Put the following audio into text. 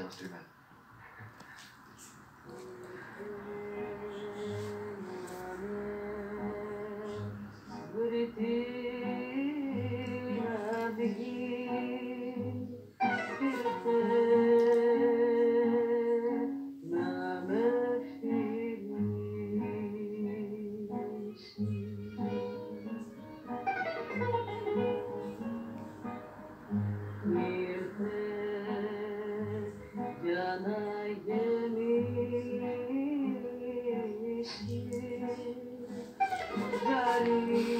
邪魔するから。Ζάρι χάλα